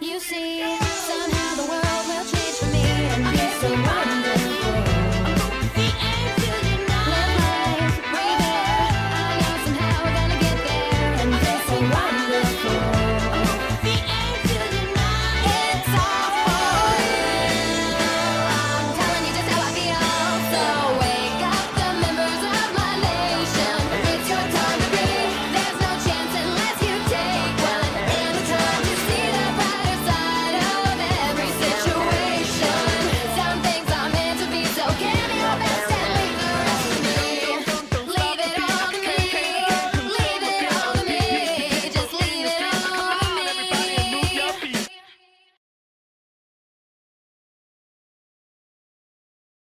you see Somehow the world will change for me And be so wonderful. The end to the night life, breathe air I know somehow we're gonna get there And be so wonderful